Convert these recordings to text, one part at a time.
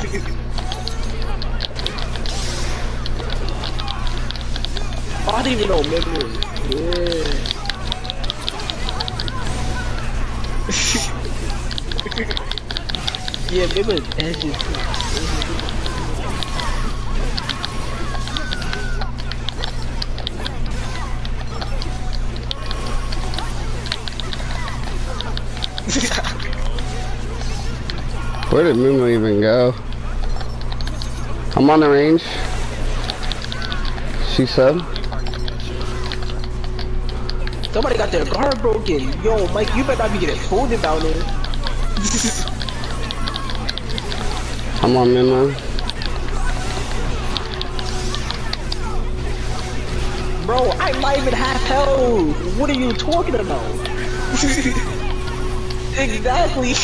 oh, I didn't even know memory. Yeah. yeah, memory that shit Where did Momo even go? I'm on the range. She said. Somebody got their guard broken. Yo, Mike, you better not be getting folded down there. I'm on Momo. Bro, I'm not even half health. What are you talking about? exactly.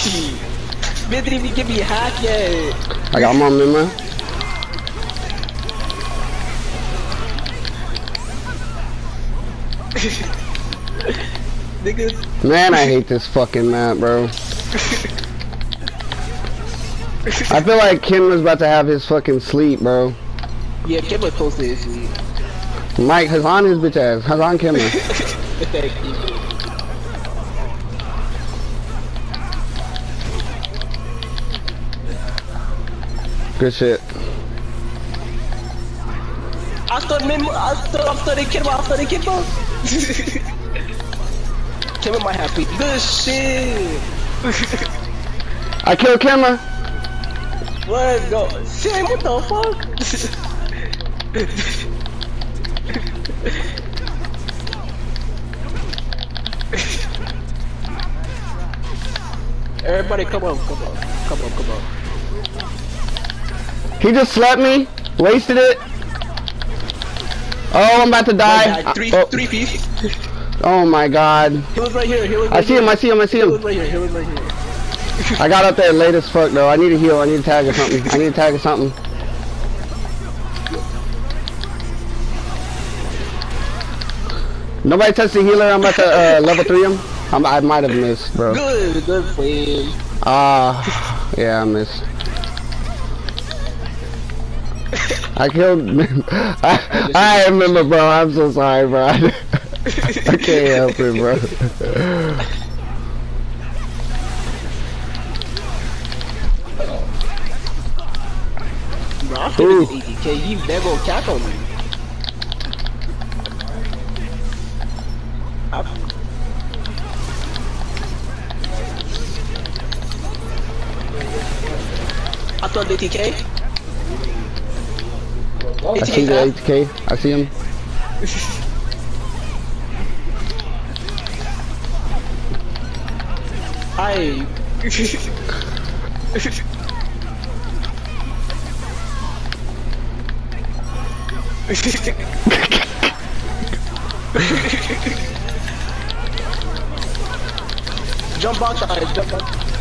Man didn't even give me half yet. I got him on Niggas. Man, I hate this fucking map, bro. I feel like Kim was about to have his fucking sleep, bro. Yeah, Kim was close to his sleep. Mike, has on his bitch ass. Has on. Thank you. Good shit. I stood mid, I stood, I'm studying Kimba, I'm studying Kimba. Kimba might have beat good shit. I killed camera. Let's go. Sam, what the fuck? Everybody come on, come on, come on, come on. He just slapped me. Wasted it. Oh, I'm about to die. Died. Three, oh, three piece. oh my god. He was right here, he was I see here. him, I see him, I see He was him. right here, he was right here. I got up there late as fuck though. I need a heal, I need a tag or something. I need a tag or something. Nobody touched the healer, I'm about to uh, level 3 him. I'm, I might have missed, bro. Good, good play. Ah, yeah, I missed. I killed. I, I remember, bro. I'm so sorry, bro. I can't help it, bro. Bro, I'm finna get 80k, you never cap on me. I- I thought ATK. I see the 8k. I see him. I. jump box, I jump box.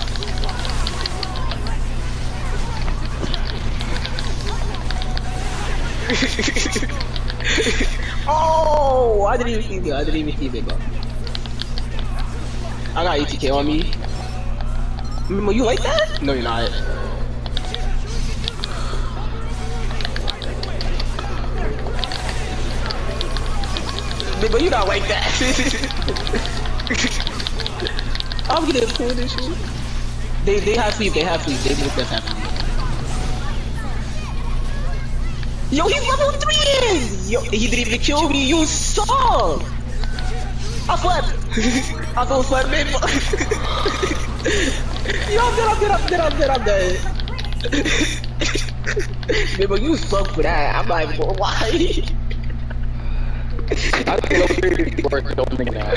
oh, I didn't even see it. I didn't even see it, bro. I got ATK on me. Remember, you like that? No, you're not. But you not like that. I'm gonna pull this shit. They they have sleep. They have sleep. They both have sleep. Yo, he's level three. Yo, he didn't even kill me. You suck. I slept. I don't slept, man. Yo, I'm dead. I'm dead. I'm dead. I'm dead. I'm dead. Man, but you suck for that. I'm not even gonna lie. I it'll be worth filming now.